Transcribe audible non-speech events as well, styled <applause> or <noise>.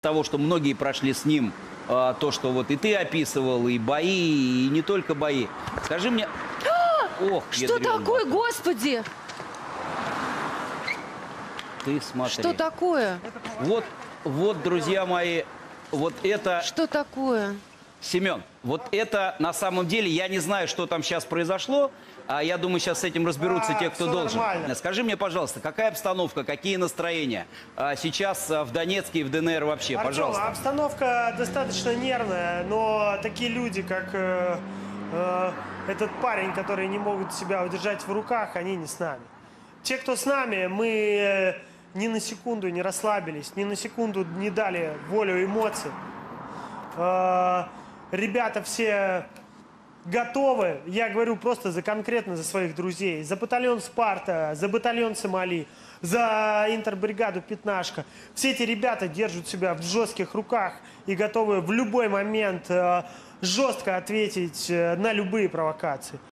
того, что многие прошли с ним, а, то, что вот и ты описывал, и бои, и не только бои. Скажи мне... <gasps> Ох, Что такое, батон, господи? Ты смотри. Что такое? Вот, вот, друзья мои, вот это... Что такое? Семен, вот это на самом деле, я не знаю, что там сейчас произошло, а я думаю, сейчас с этим разберутся А, те, кто должен. нормально. Скажи мне, пожалуйста, какая обстановка, какие настроения а, сейчас а, в Донецке и в ДНР вообще, Артем, пожалуйста. обстановка достаточно нервная, но такие люди, как э, э, этот парень, которые не могут себя удержать в руках, они не с нами. Те, кто с нами, мы э, ни на секунду не расслабились, ни на секунду не дали волю эмоций. Э, ребята все готовы, я говорю просто за конкретно за своих друзей, за батальон Спарта, за батальон Сомали, за интербригаду Пятнашка. Все эти ребята держат себя в жестких руках и готовы в любой момент э, жестко ответить э, на любые провокации.